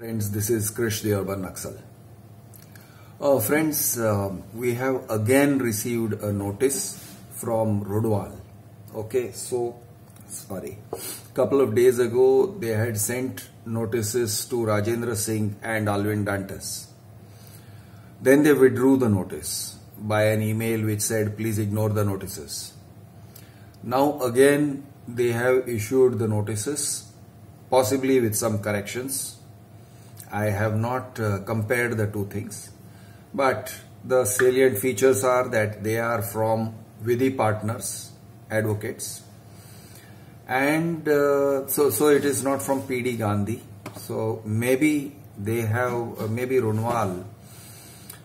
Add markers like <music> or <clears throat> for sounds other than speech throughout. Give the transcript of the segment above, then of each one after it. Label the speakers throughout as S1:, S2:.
S1: Friends, this is Krish the Urban Naxal. Uh, friends, uh, we have again received a notice from Runwal. Okay, so sorry. Couple of days ago, they had sent notices to Rajendra Singh and Alvin Dantas. Then they withdrew the notice by an email which said, please ignore the notices. Now again, they have issued the notices, possibly with some corrections I have not uh, compared the two things, but the salient features are that they are from Vidhi partners, advocates, and uh, so so it is not from PD Gandhi. So maybe they have uh, maybe Runwal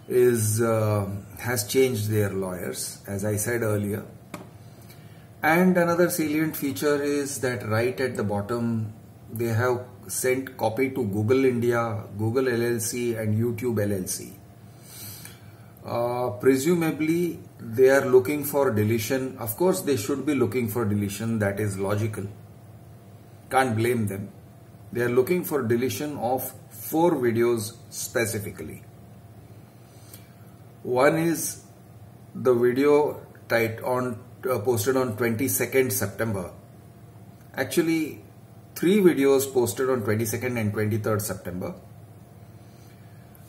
S1: is uh, has changed their lawyers, as I said earlier. And another salient feature is that right at the bottom they have sent copy to Google India, Google LLC and YouTube LLC. Uh, presumably they are looking for deletion. Of course they should be looking for deletion that is logical. Can't blame them. They are looking for deletion of four videos specifically. One is the video tight on uh, posted on 22nd September. Actually three videos posted on 22nd and 23rd September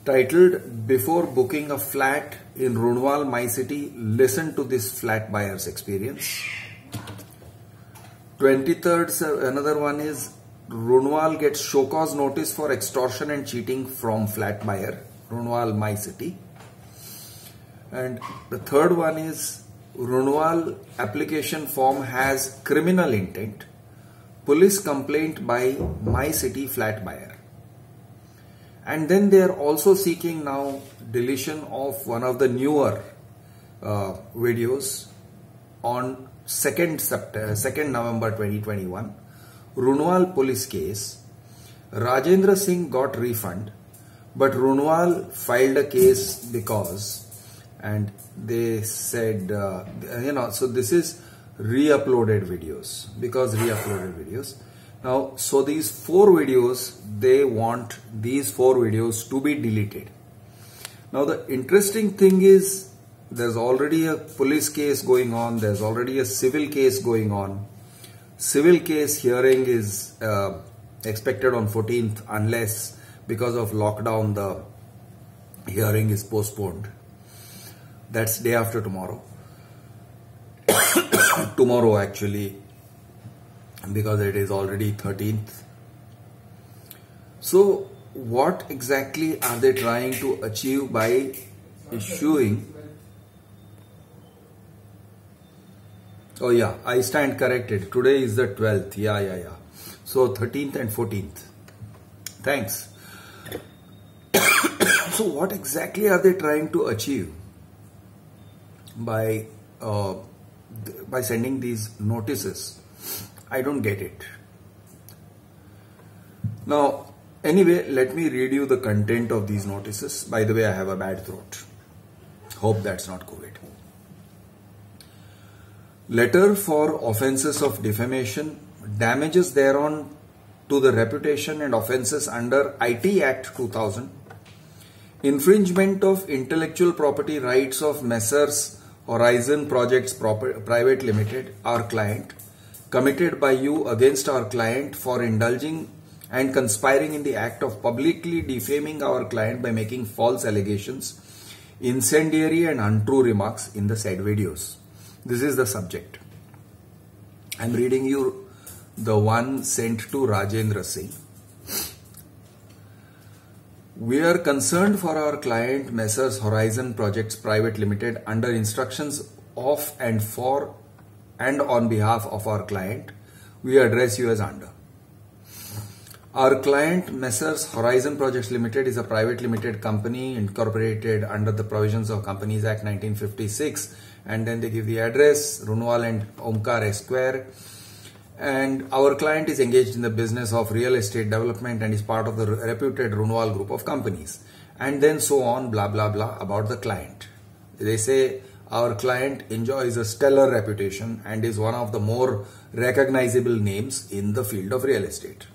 S1: titled Before Booking a Flat in Runwal, My City, Listen to this Flat Buyer's Experience. 23rd, another one is Runwal gets show cause notice for extortion and cheating from flat buyer, Runwal, My City. And the third one is Runwal application form has criminal intent police complaint by my city flat buyer. And then they are also seeking now deletion of one of the newer uh, videos on 2nd September, 2nd November 2021 Runwal police case. Rajendra Singh got refund but Runwal filed a case because and they said uh, you know so this is re-uploaded videos. Because re-uploaded videos. Now so these four videos they want these four videos to be deleted. Now the interesting thing is there's already a police case going on. There's already a civil case going on. Civil case hearing is uh, expected on 14th unless because of lockdown the hearing is postponed. That's day after tomorrow <coughs> tomorrow actually because it is already 13th. So what exactly are they trying to achieve by issuing Oh yeah, I stand corrected. Today is the 12th. Yeah, yeah, yeah. So 13th and 14th. Thanks. <coughs> so what exactly are they trying to achieve by uh, by sending these notices. I don't get it. Now, anyway, let me read you the content of these notices. By the way, I have a bad throat. Hope that's not COVID. Letter for offences of defamation, damages thereon to the reputation and offences under IT Act 2000, infringement of intellectual property rights of Messrs. Horizon Projects Private Limited, our client, committed by you against our client for indulging and conspiring in the act of publicly defaming our client by making false allegations, incendiary and untrue remarks in the said videos. This is the subject. I'm reading you the one sent to Rajendra Singh. We are concerned for our client Messrs Horizon Projects Private Limited under instructions of and for and on behalf of our client. We address you as under. Our client Messrs Horizon Projects Limited is a private limited company incorporated under the provisions of Companies Act 1956 and then they give the address Runwal and Omkar Esquare and our client is engaged in the business of real estate development and is part of the reputed Runwal group of companies. And then so on blah blah blah about the client. They say our client enjoys a stellar reputation and is one of the more recognizable names in the field of real estate.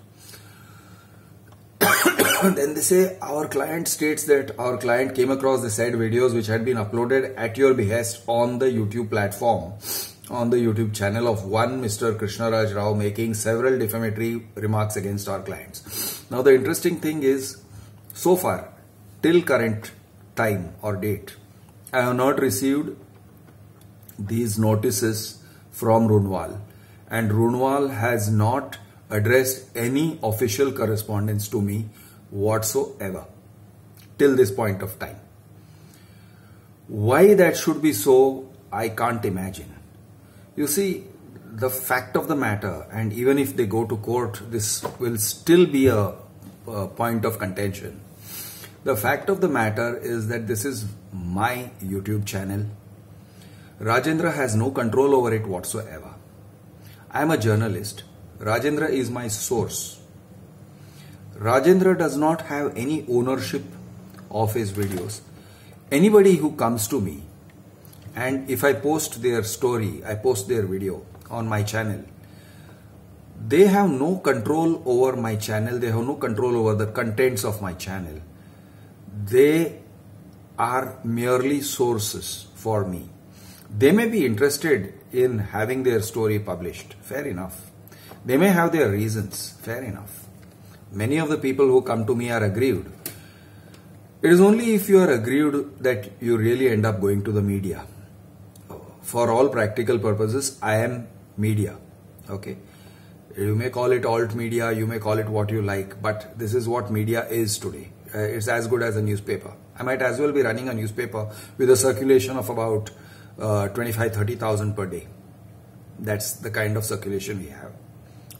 S1: <coughs> Then they say our client states that our client came across the said videos which had been uploaded at your behest on the YouTube platform on the YouTube channel of one Mr. Krishnaraj Rao making several defamatory remarks against our clients. Now the interesting thing is so far till current time or date I have not received these notices from Runwal and Runwal has not addressed any official correspondence to me whatsoever till this point of time. Why that should be so, I can't imagine. You see, the fact of the matter, and even if they go to court, this will still be a, a point of contention. The fact of the matter is that this is my YouTube channel. Rajendra has no control over it whatsoever. I am a journalist. Rajendra is my source. Rajendra does not have any ownership of his videos. Anybody who comes to me and if I post their story, I post their video on my channel, they have no control over my channel, they have no control over the contents of my channel. They are merely sources for me. They may be interested in having their story published, fair enough. They may have their reasons, fair enough. Many of the people who come to me are aggrieved. It is only if you are aggrieved that you really end up going to the media. For all practical purposes, I am media. Okay. You may call it alt media, you may call it what you like, but this is what media is today. Uh, it's as good as a newspaper. I might as well be running a newspaper with a circulation of about uh, 25 30,000 per day. That's the kind of circulation we have.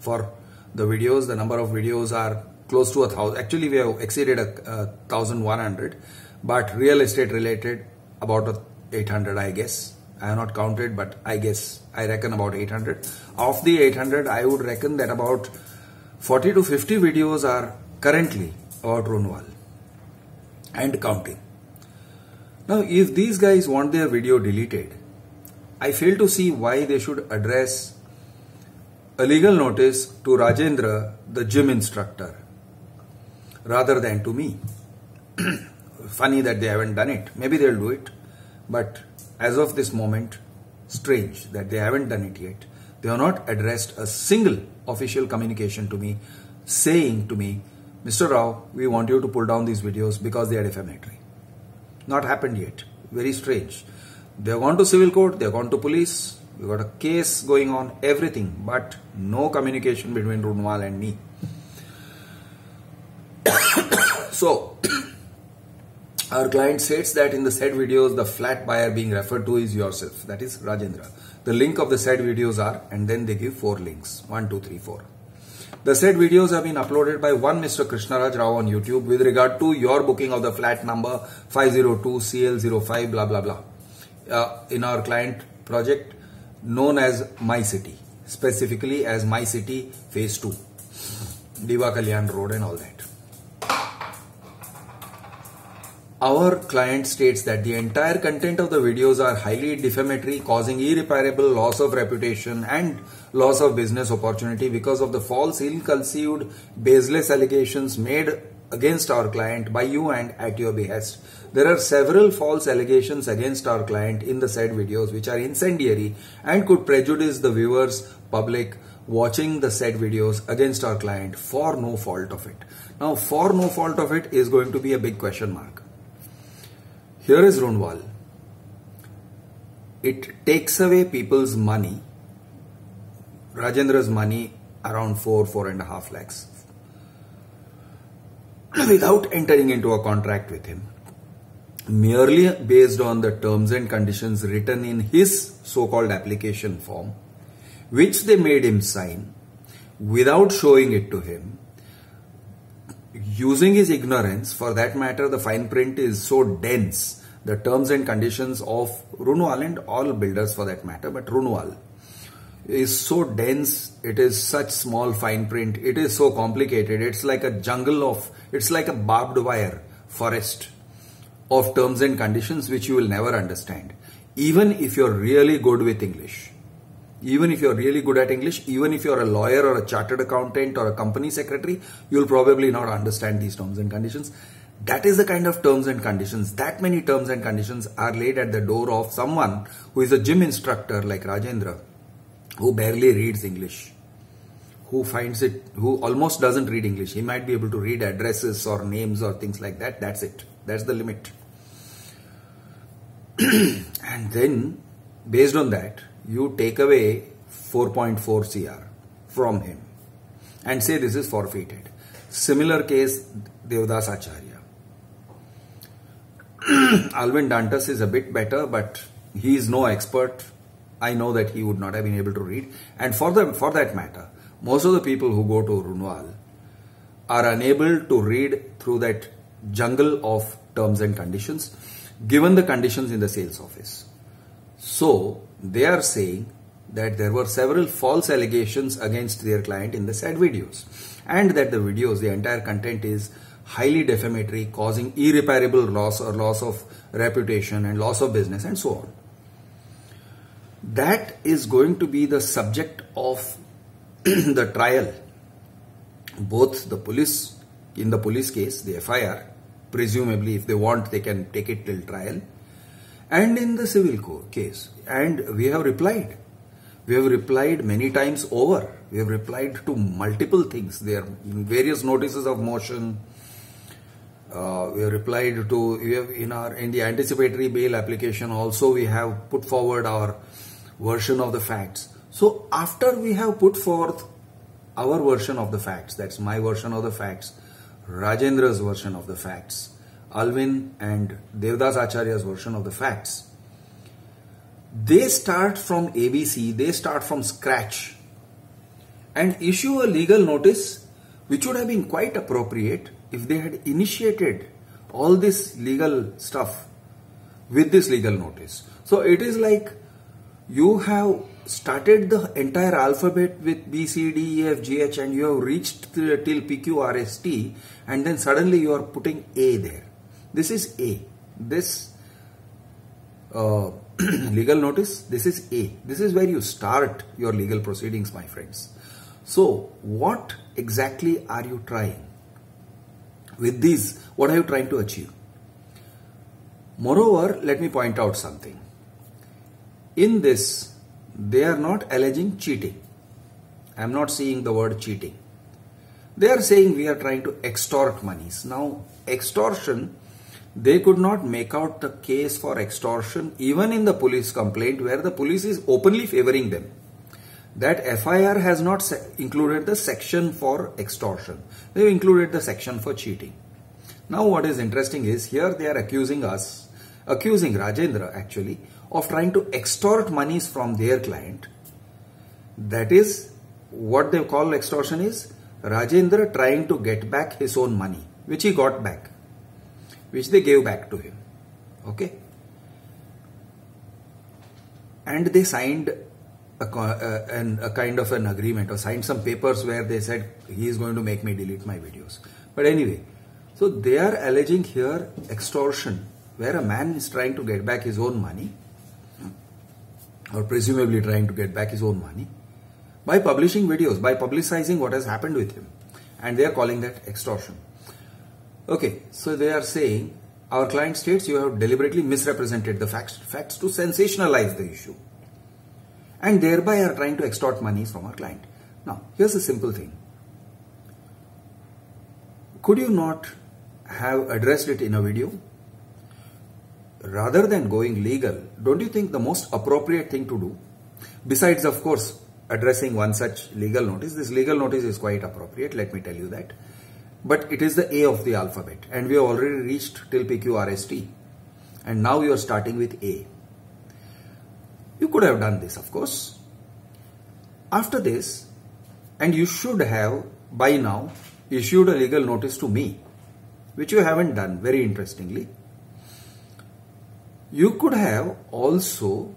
S1: For the videos, the number of videos are close to a thousand. Actually, we have exceeded a, a thousand one hundred, but real estate related about a 800, I guess. I have not counted, but I guess I reckon about 800. Of the 800, I would reckon that about 40 to 50 videos are currently about Runwal and counting. Now, if these guys want their video deleted, I fail to see why they should address a legal notice to Rajendra, the gym instructor, rather than to me. <clears throat> Funny that they haven't done it. Maybe they'll do it. But as of this moment, strange that they haven't done it yet. They have not addressed a single official communication to me saying to me, Mr. Rao, we want you to pull down these videos because they are defamatory. Not happened yet. Very strange. They have gone to civil court, they have gone to police, we got a case going on, everything, but no communication between Runwal and me. <coughs> so, our client states that in the said videos, the flat buyer being referred to is yourself, that is Rajendra. The link of the said videos are, and then they give four links one, two, three, four. The said videos have been uploaded by one Mr. Krishnaraj Rao on YouTube with regard to your booking of the flat number 502 CL05 blah blah blah. Uh, in our client project, known as My City, specifically as My City Phase 2, Diva Kalyan Road and all that. Our client states that the entire content of the videos are highly defamatory, causing irreparable loss of reputation and loss of business opportunity because of the false, ill-conceived, baseless allegations made against our client by you and at your behest. There are several false allegations against our client in the said videos which are incendiary and could prejudice the viewers, public watching the said videos against our client for no fault of it. Now for no fault of it is going to be a big question mark. Here is Runwal. It takes away people's money, Rajendra's money around four, four and a half lakhs without entering into a contract with him merely based on the terms and conditions written in his so-called application form which they made him sign without showing it to him using his ignorance for that matter the fine print is so dense the terms and conditions of Runwal and all builders for that matter but Runwal is so dense it is such small fine print it is so complicated it's like a jungle of it's like a barbed wire forest of terms and conditions which you will never understand. Even if you're really good with english Even if you're really good at English, even if you're a lawyer or a chartered accountant or a company secretary, you'll probably not understand these terms and conditions. That is the kind of terms and conditions, that many terms and conditions are laid at the door of someone who is a gym instructor like Rajendra, who barely reads English, who finds it, who almost doesn't read English. He might be able to read addresses or names or things like that. That's it. That's the limit. <clears throat> and then, based on that, you take away 4.4 CR from him and say this is forfeited. Similar case, Devdas Acharya. <clears throat> Alvin Dantas is a bit better, but he is no expert. I know that he would not have been able to read. And for the for that matter, most of the people who go to Runwal are unable to read through that jungle of terms and conditions, given the conditions in the sales office. So they are saying that there were several false allegations against their client in the said videos, and that the videos, the entire content is highly defamatory, causing irreparable loss or loss of reputation and loss of business and so on. That is going to be the subject of <clears throat> the trial. Both the police, in the police case, the FIR, presumably if they want they can take it till trial, and in the civil case. And we have replied. We have replied many times over. We have replied to multiple things. There are various notices of motion, uh, we have replied to we have in our in the anticipatory bail application also we have put forward our version of the facts so after we have put forth our version of the facts that's my version of the facts rajendra's version of the facts alvin and devdas acharya's version of the facts they start from abc they start from scratch and issue a legal notice which would have been quite appropriate if they had initiated all this legal stuff with this legal notice. So it is like you have started the entire alphabet with B, C, D, E, F, G, H and you have reached till P, Q, R, S, T and then suddenly you are putting A there. This is A. This uh, <clears throat> legal notice, this is A. This is where you start your legal proceedings, my friends. So, what exactly are you trying? With these, what are you trying to achieve? Moreover, let me point out something. In this, they are not alleging cheating. I am not seeing the word cheating. They are saying we are trying to extort monies. Now, extortion, they could not make out the case for extortion even in the police complaint where the police is openly favoring them that FIR has not included the section for extortion. They've included the section for cheating. Now what is interesting is here they are accusing us, accusing Rajendra actually, of trying to extort monies from their client. That is what they call extortion is Rajendra trying to get back his own money, which he got back, which they gave back to him. Okay. And they signed a, a kind of an agreement or signed some papers where they said he is going to make me delete my videos. But anyway, so they are alleging here extortion where a man is trying to get back his own money or presumably trying to get back his own money by publishing videos, by publicizing what has happened with him. And they are calling that extortion. Okay, so they are saying our client states you have deliberately misrepresented the facts, facts to sensationalize the issue and thereby are trying to extort money from our client. Now, here's a simple thing. Could you not have addressed it in a video? Rather than going legal, don't you think the most appropriate thing to do, besides of course addressing one such legal notice, this legal notice is quite appropriate, let me tell you that. But it is the A of the alphabet and we have already reached till PQRST and now you are starting with A. You could have done this, of course. After this, and you should have by now issued a legal notice to me, which you haven't done, very interestingly. You could have also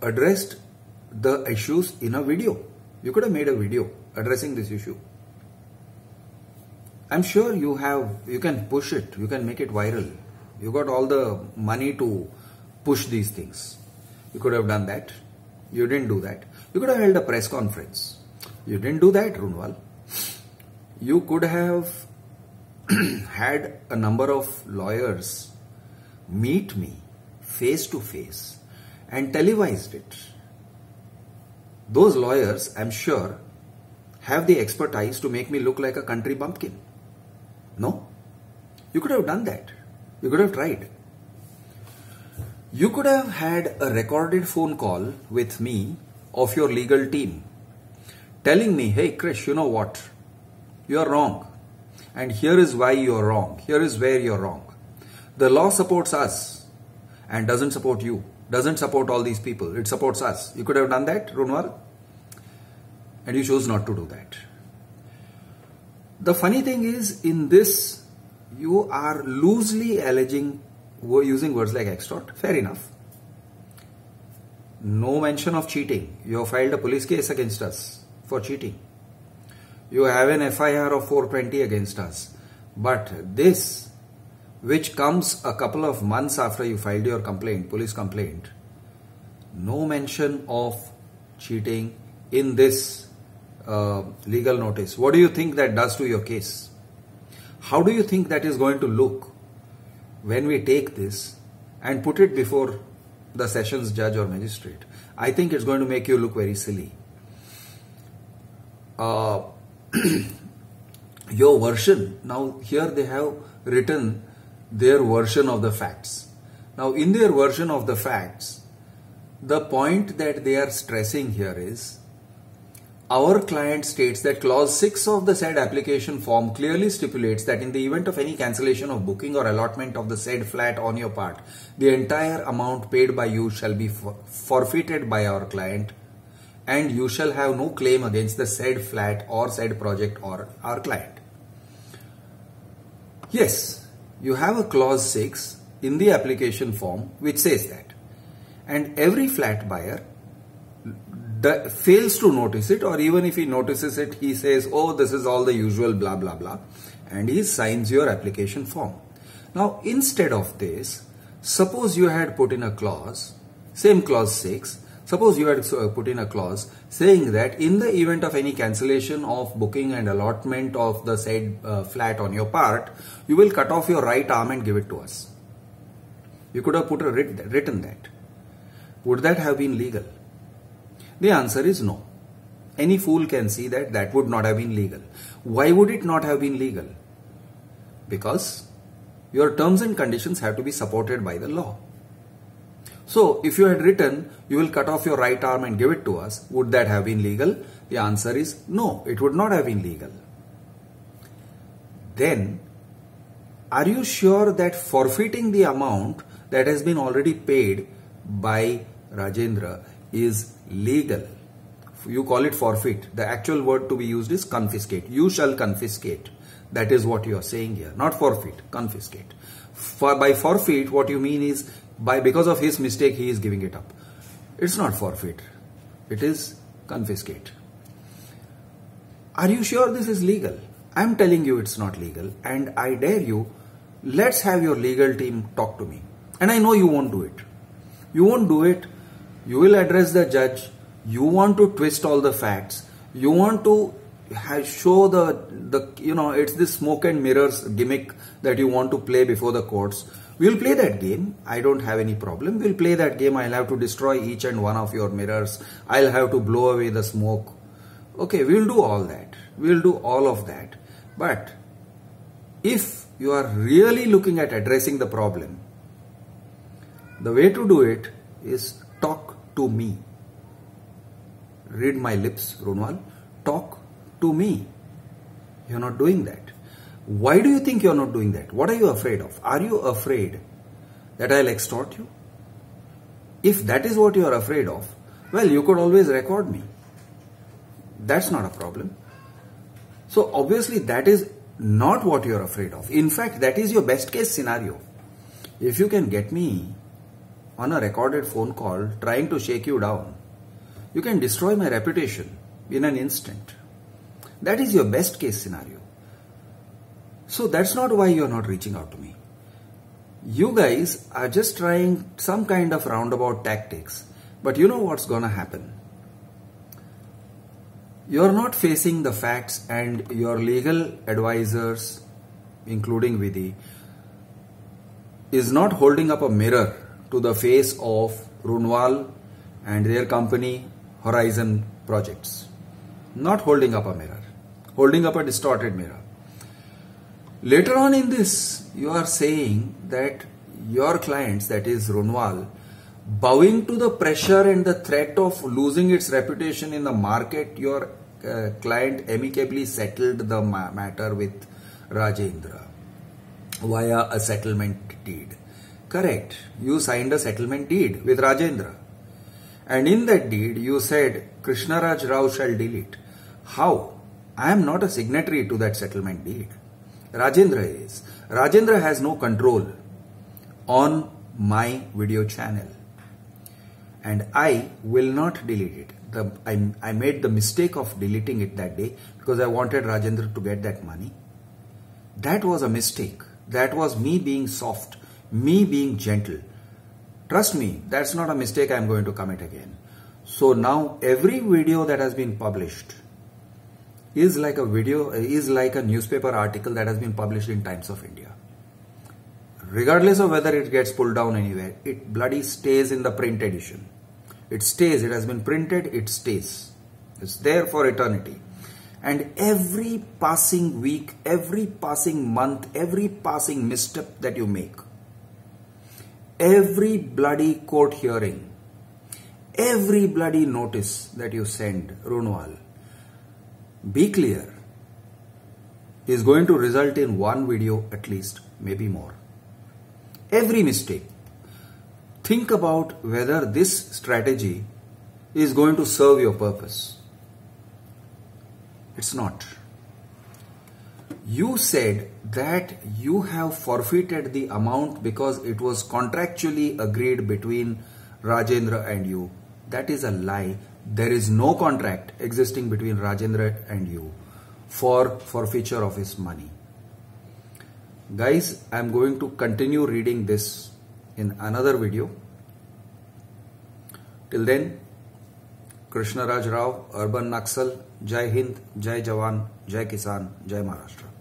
S1: addressed the issues in a video. You could have made a video addressing this issue. I'm sure you have, you can push it, you can make it viral. You got all the money to push these things. You could have done that. You didn't do that. You could have held a press conference. You didn't do that, Runwal. You could have <clears throat> had a number of lawyers meet me face to face and televised it. Those lawyers, I'm sure, have the expertise to make me look like a country bumpkin. No? You could have done that. You could have tried. You could have had a recorded phone call with me of your legal team telling me, hey, Krish, you know what? You are wrong. And here is why you are wrong. Here is where you are wrong. The law supports us and doesn't support you, doesn't support all these people. It supports us. You could have done that, Runwal. And you chose not to do that. The funny thing is, in this, you are loosely alleging using words like extort, fair enough. No mention of cheating. You have filed a police case against us for cheating. You have an FIR of 420 against us. But this, which comes a couple of months after you filed your complaint, police complaint, no mention of cheating in this uh, legal notice. What do you think that does to your case? How do you think that is going to look when we take this and put it before the sessions judge or magistrate, I think it's going to make you look very silly. Uh, <clears throat> your version, now here they have written their version of the facts. Now, in their version of the facts, the point that they are stressing here is our client states that clause 6 of the said application form clearly stipulates that in the event of any cancellation of booking or allotment of the said flat on your part, the entire amount paid by you shall be forfeited by our client and you shall have no claim against the said flat or said project or our client. Yes, you have a clause 6 in the application form which says that and every flat buyer fails to notice it or even if he notices it he says oh this is all the usual blah blah blah and he signs your application form. Now instead of this suppose you had put in a clause same clause 6 suppose you had uh, put in a clause saying that in the event of any cancellation of booking and allotment of the said uh, flat on your part you will cut off your right arm and give it to us. You could have put a writ written that. Would that have been legal the answer is no. Any fool can see that that would not have been legal. Why would it not have been legal? Because your terms and conditions have to be supported by the law. So, if you had written, you will cut off your right arm and give it to us, would that have been legal? The answer is no, it would not have been legal. Then, are you sure that forfeiting the amount that has been already paid by Rajendra is legal. You call it forfeit. The actual word to be used is confiscate. You shall confiscate. That is what you are saying here. Not forfeit, confiscate. For, by forfeit, what you mean is by because of his mistake, he is giving it up. It's not forfeit. It is confiscate. Are you sure this is legal? I'm telling you it's not legal and I dare you, let's have your legal team talk to me. And I know you won't do it. You won't do it you will address the judge. You want to twist all the facts. You want to show the the you know it's this smoke and mirrors gimmick that you want to play before the courts. We'll play that game. I don't have any problem. We'll play that game. I'll have to destroy each and one of your mirrors. I'll have to blow away the smoke. Okay we'll do all that. We'll do all of that. But if you are really looking at addressing the problem the way to do it is to me. Read my lips, Runwal. Talk to me. You're not doing that. Why do you think you're not doing that? What are you afraid of? Are you afraid that I'll extort you? If that is what you are afraid of, well, you could always record me. That's not a problem. So obviously that is not what you're afraid of. In fact, that is your best case scenario. If you can get me on a recorded phone call trying to shake you down, you can destroy my reputation in an instant. That is your best case scenario. So that's not why you're not reaching out to me. You guys are just trying some kind of roundabout tactics, but you know what's gonna happen. you're not facing the facts and your legal advisors, including Vidhi, is not holding up a mirror to the face of Runwal and their company Horizon Projects. Not holding up a mirror, holding up a distorted mirror. Later on in this, you are saying that your clients, that is Runwal, bowing to the pressure and the threat of losing its reputation in the market, your uh, client amicably settled the ma matter with Rajendra via a settlement deed. Correct. You signed a settlement deed with Rajendra. And in that deed, you said Krishnaraj Rao shall delete. How? I am not a signatory to that settlement deed. Rajendra is. Rajendra has no control on my video channel and I will not delete it. The, I, I made the mistake of deleting it that day because I wanted Rajendra to get that money. That was a mistake. That was me being soft, me being gentle. Trust me, that's not a mistake I'm going to commit again. So now every video that has been published is like a video, is like a newspaper article that has been published in Times of India. Regardless of whether it gets pulled down anywhere, it bloody stays in the print edition. It stays, it has been printed, it stays. It's there for eternity. And every passing week, every passing month, every passing misstep that you make, every bloody court hearing, every bloody notice that you send, Runwal, be clear, is going to result in one video at least, maybe more. Every mistake. Think about whether this strategy is going to serve your purpose. It's not. You said that you have forfeited the amount because it was contractually agreed between Rajendra and you. That is a lie. There is no contract existing between Rajendra and you for forfeiture of his money. Guys, I am going to continue reading this in another video. Till then, Krishna Raj Rao, Urban Naxal, Jai Hind, Jai Jawan, Jai Kisan, Jai Maharashtra.